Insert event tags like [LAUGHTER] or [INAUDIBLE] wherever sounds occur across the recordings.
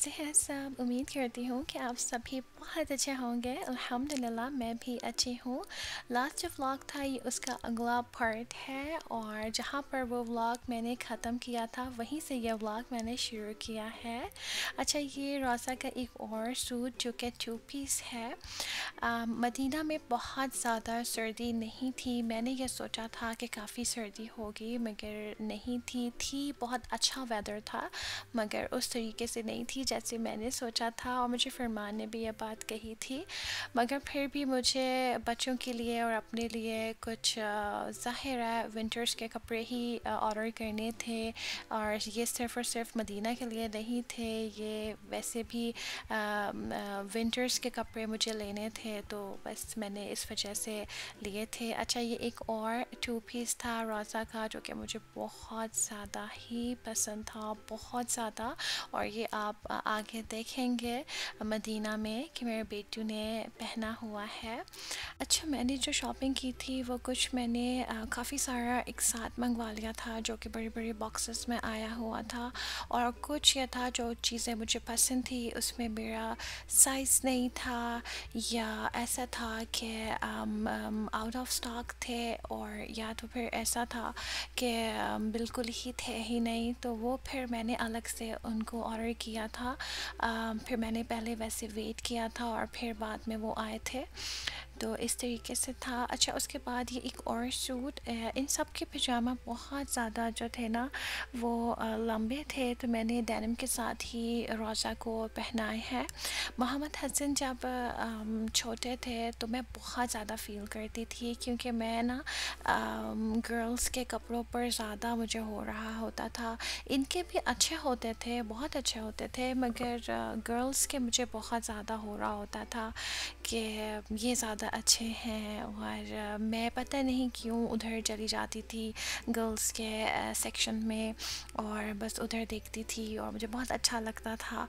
कैसे हैं सब उम्मीद करती हूँ कि आप सभी बहुत अच्छे होंगे। अल्हम्दुलिल्लाह मैं भी अच्छी हूँ। लास्ट जो व्लॉग था ये उसका अगला पार्ट है और जहाँ पर वो व्लॉग मैंने ख़त्म किया था वहीं से ये व्लॉग मैंने शुरू किया है। अच्छा ये रोज़ा का एक और सूट जो कि टू पीस है। आ, मदीना में बहुत ज़्यादा सर्दी नहीं थी। मैंने ये सोचा था कि काफ़ी सर्दी होगी मगर नहीं थी। थी बहुत अच्छा वेदर था मगर उस तरीके से नहीं थी। जैसे मैंने सोचा था और मुझे फरमान ने भी ये बात कही थी। मगर फिर भी मुझे बच्चों के लिए और अपने लिए कुछ ज़ाहिर है विंटर्स के कपड़े ही ऑर्डर करने थे और ये सिर्फ़ और सिर्फ़ मदीना के लिए नहीं थे। ये वैसे भी विंटर्स के कपड़े मुझे लेने थे तो बस मैंने इस वजह से लिए थे। अच्छा ये एक और टू पीस था रोज़ा का जो कि मुझे बहुत ज़्यादा ही पसंद था, बहुत ज़्यादा। और ये आप आगे देखेंगे मदीना में कि मेरे बेटू ने पहना हुआ है। अच्छा मैंने जो शॉपिंग की थी, वो कुछ मैंने काफ़ी सारा एक साथ मंगवा लिया था, जो कि बड़े बड़े बॉक्सेस में आया हुआ था। और कुछ यह था, जो चीज़ें मुझे पसंद थी, उसमें मेरा साइज़ नहीं था, या ऐसा था कि आउट ऑफ़ स्टॉक थे, और या तो फिर ऐसा था कि बिल्कुल ही थे ही नहीं तो वो फिर मैंने अलग से उनको ऑर्डर किया था। आ, फिर मैंने पहले वैसे वेट किया था और फिर बाद में वो आए थे। तो इस तरीके से था। अच्छा उसके बाद ये एक और सूट इन सब के पजामा बहुत ज़्यादा जो थे ना, वो लंबे थे तो मैंने डेनिम के साथ ही रोज़ा को पहनाए हैं। मोहम्मद हसन जब छोटे थे तो मैं बहुत ज़्यादा फील करती थी, क्योंकि मैं ना गर्ल्स के कपड़ों पर ज़्यादा मुझे हो रहा होता था। इनके भी अच्छे होते थे, बहुत अच्छे होते थे, मगर गर्ल्स के मुझे बहुत ज़्यादा हो रहा होता था कि ये ज़्यादा अच्छे हैं और मैं पता नहीं क्यों उधर चली जाती थी गर्ल्स के सेक्शन में और बस उधर देखती थी और मुझे बहुत अच्छा लगता था।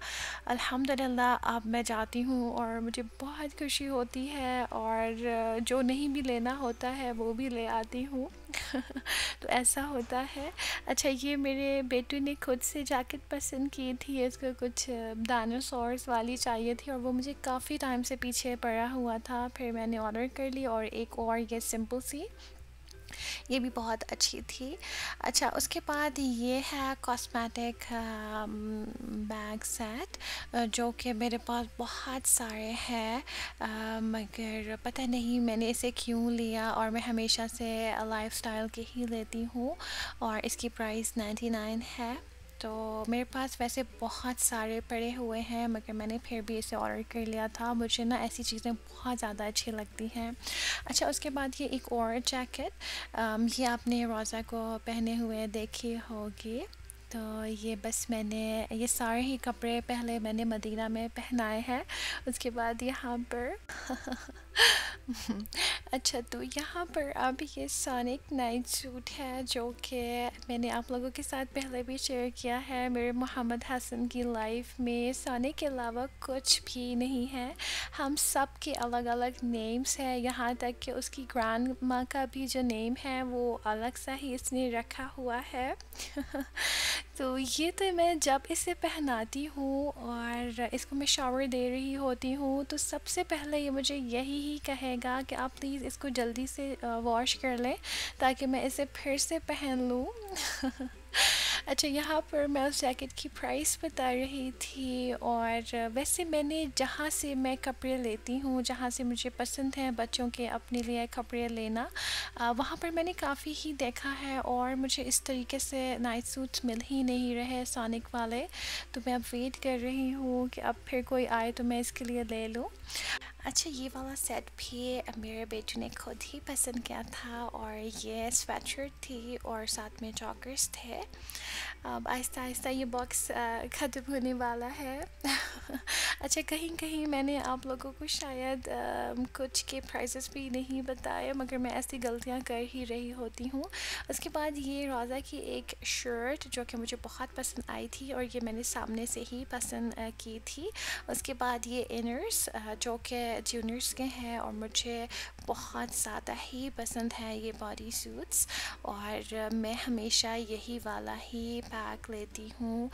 अल्हम्दुलिल्लाह अब मैं जाती हूँ और मुझे बहुत खुशी होती है और जो नहीं भी लेना होता है वो भी ले आती हूँ। [LAUGHS] तो ऐसा होता है। अच्छा ये मेरे बेटू ने खुद से जैकेट पसंद की थी इसको कुछ डायनासोर्स वाली चाहिए थी और वो मुझे काफ़ी टाइम से पीछे पड़ा हुआ था। फिर मैंने ऑर्डर कर ली और एक और, ये सिंपल सी ये भी बहुत अच्छी थी। अच्छा उसके बाद ये है कॉस्मेटिक बैग सेट जो कि मेरे पास बहुत सारे हैं। मगर पता नहीं मैंने इसे क्यों लिया और मैं हमेशा से लाइफस्टाइल के ही लेती हूँ और इसकी प्राइस 99 है। तो मेरे पास वैसे बहुत सारे पड़े हुए हैं, मगर मैंने फिर भी इसे ऑर्डर कर लिया था। मुझे ना ऐसी चीज़ें बहुत ज़्यादा अच्छी लगती हैं। अच्छा उसके बाद ये एक और जैकेट ये आपने रोज़ा को पहने हुए देखी होगी। तो ये बस मैंने, ये सारे ही कपड़े पहले मैंने मदीना में पहनाए हैं। उसके बाद यहाँ पर [LAUGHS] अच्छा तो यहाँ पर अब ये सोनिक नाइट सूट है, जो कि मैंने आप लोगों के साथ पहले भी शेयर किया है। मेरे मोहम्मद हसन की लाइफ में सोनिक के अलावा कुछ भी नहीं है। हम सब के अलग अलग नेम्स हैं। यहाँ तक कि उसकी ग्रैंड माँ का भी जो नेम है, वो अलग सा ही इसने रखा हुआ है। [LAUGHS] तो ये तो मैं जब इसे पहनाती हूँ और इसको मैं शावर दे रही होती हूँ तो सबसे पहले ये मुझे यही ही कहेगा कि आप प्लीज़ इसको जल्दी से वॉश कर लें ताकि मैं इसे फिर से पहन लूँ। [LAUGHS] अच्छा यहाँ पर मैं उस जैकेट की प्राइस बता रही थी और वैसे मैंने जहाँ से मैं कपड़े लेती हूँ, जहाँ से मुझे पसंद है बच्चों के अपने लिए कपड़े लेना वहाँ पर मैंने काफ़ी ही देखा है और मुझे इस तरीके से नाइट सूट्स मिल ही नहीं रहे सोनिक वाले। तो मैं अब वेट कर रही हूँ कि अब फिर कोई आए तो मैं इसके लिए ले लूँ। अच्छा ये वाला सेट भी मेरे बेटू ने खुद ही पसंद किया था और ये स्वेटशर्ट थी और साथ में चॉकर्स थे। अब आहिस्ता आहिस्ता ये बॉक्स ख़त्म होने वाला है। [LAUGHS] अच्छा कहीं कहीं मैंने आप लोगों को शायद आ, कुछ के प्राइसेस भी नहीं बताए मगर मैं ऐसी गलतियाँ कर ही रही होती हूँ। उसके बाद ये रोज़ा की एक शर्ट जो कि मुझे बहुत पसंद आई थी और ये मैंने सामने से ही पसंद की थी। उसके बाद ये इनर्स जो कि जूनियर्स के हैं और मुझे बहुत ज़्यादा ही पसंद है ये बॉडी सूट्स और मैं हमेशा यही वाला ही पैक लेती हूँ।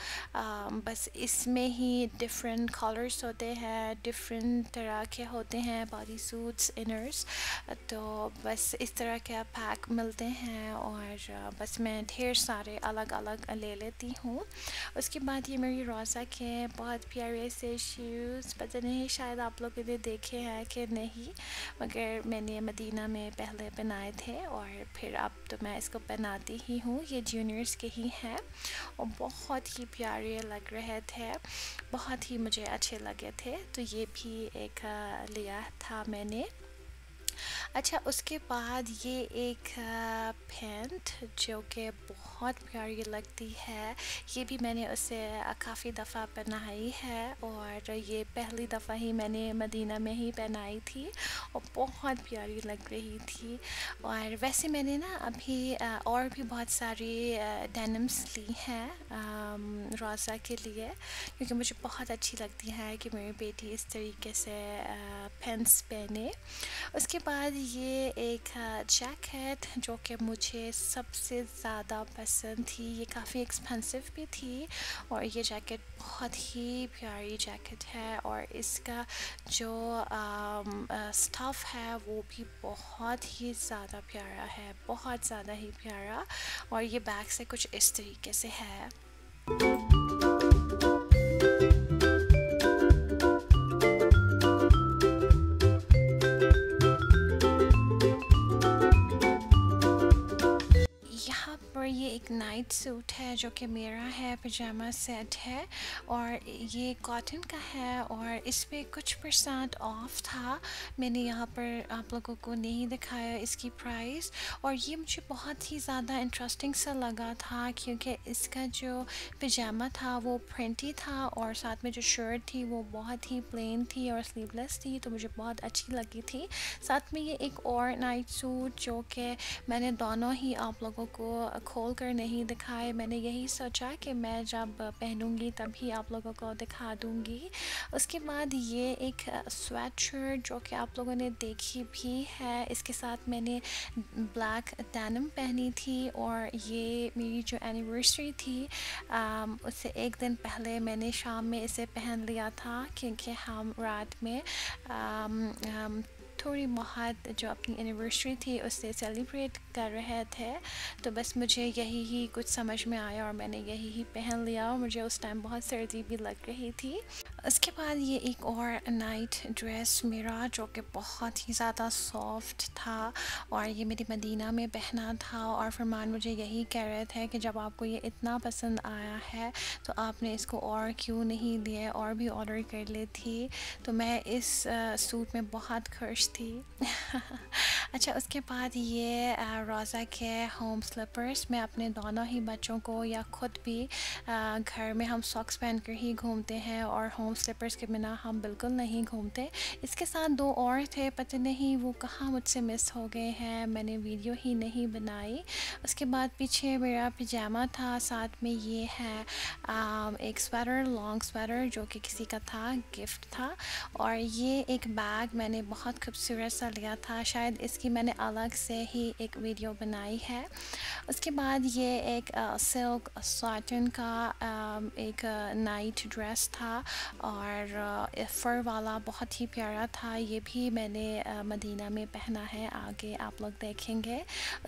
बस इसमें ही डिफरेंट कलर्स होते हैं डिफरेंट तरह के होते हैं बॉडी सूट्स इनर्स तो बस इस तरह के पैक मिलते हैं और बस मैं ढेर सारे अलग अलग ले लेती हूँ। उसके बाद ये मेरी रोज़ा के बहुत प्यारे से शूज़ पता नहीं, शायद आप लोगों ने देखे हैं कि नहीं, मगर मैंने मदीना में पहले पहनाए थे और फिर अब तो मैं इसको पहनाती ही हूँ। ये जूनियर्स के ही हैं और बहुत ही प्यारे लग रहे थे, बहुत ही मुझे अच्छे लगे थे। तो ये भी एक लिया था मैंने। अच्छा उसके बाद ये एक पैंट जो कि बहुत प्यारी लगती है। ये भी मैंने उसे काफ़ी दफ़ा पहनाई है और ये पहली दफ़ा ही मैंने मदीना में ही पहनाई थी और बहुत प्यारी लग रही थी। और वैसे मैंने ना अभी और भी बहुत सारी डेनम्स ली हैं रोज़ा के लिए, क्योंकि मुझे बहुत अच्छी लगती है कि मेरी बेटी इस तरीके से पेंस पहने। उसके बाद ये एक जैकेट जो कि मुझे सबसे ज़्यादा पसंद थी, ये काफ़ी एक्सपेंसिव भी थी और ये जैकेट बहुत ही प्यारी जैकेट है और इसका जो स्टफ़ है वो भी बहुत ही ज़्यादा प्यारा है, बहुत ज़्यादा ही प्यारा और ये बैग से कुछ इस तरीके से है। एक नाइट सूट है, जो कि मेरा है पजामा सेट है, और ये कॉटन का है, और इस पर कुछ परसेंट ऑफ़ था। मैंने यहाँ पर आप लोगों को नहीं दिखाया इसकी प्राइस और ये मुझे बहुत ही ज़्यादा इंटरेस्टिंग सा लगा था, क्योंकि इसका जो पजामा था, वो प्रिंटी था, और साथ में जो शर्ट थी, वो बहुत ही प्लेन थी और स्लीवलेस थी तो मुझे बहुत अच्छी लगी थी। साथ में ये एक और नाइट सूट जो कि मैंने दोनों ही आप लोगों को खोल कर नहीं दिखाए। मैंने यही सोचा कि मैं जब पहनूँगी तभी आप लोगों को दिखा दूँगी। उसके बाद ये एक स्वेट शर्ट जो कि आप लोगों ने देखी भी है। इसके साथ मैंने ब्लैक टैनम पहनी थी और ये मेरी जो एनिवर्सरी थी उससे एक दिन पहले मैंने शाम में इसे पहन लिया था क्योंकि हम रात में आम, थोड़ी बहुत जो अपनी एनिवर्सरी थी, उससे सेलिब्रेट कर रहे थे। तो बस मुझे यही ही कुछ समझ में आया और मैंने यही ही पहन लिया और मुझे उस टाइम बहुत सर्दी भी लग रही थी। उसके बाद ये एक और नाइट ड्रेस मेरा, जो कि बहुत ही ज़्यादा सॉफ्ट था और ये मेरी मदीना में पहना था और फरमान मुझे यही कह रहे थे कि जब आपको ये इतना पसंद आया है तो आपने इसको और क्यों नहीं लिए और भी ऑर्डर कर ली थी। तो मैं इस सूट में बहुत खुश थी। [LAUGHS] अच्छा उसके बाद ये रोज़ा के होम स्लीपर्स मैं अपने दोनों ही बच्चों को या ख़ुद भी घर में हम सॉक्स पहन कर ही घूमते हैं और होम स्लीपर्स के बिना हम बिल्कुल नहीं घूमते। इसके साथ दो और थे, पता नहीं वो कहाँ मुझसे मिस हो गए हैं, मैंने वीडियो ही नहीं बनाई। उसके बाद पीछे मेरा पिजामा था, साथ में ये है एक स्वेटर लॉन्ग स्वेटर जो कि किसी का था गिफ्ट था। और ये एक बैग मैंने बहुत खूबसूरत सा लिया था। शायद इसकी मैंने अलग से ही एक वीडियो बनाई है। उसके बाद ये एक सिल्क सॉटन का आ, एक नाइट ड्रेस था और फ़र वाला बहुत ही प्यारा था। ये भी मैंने आ, मदीना में पहना है। आगे आप लोग देखेंगे।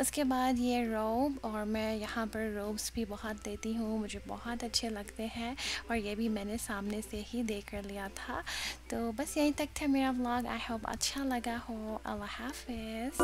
उसके बाद ये रोब और मैं यहाँ पर रोब्स भी बहुत देती हूँ। मुझे बहुत अच्छे लगते हैं और ये भी मैंने सामने से ही देख कर लिया था। तो बस यहीं तक था मेरा व्लॉग आई होप अच्छा लगा। Tagaho. Allah Hafiz.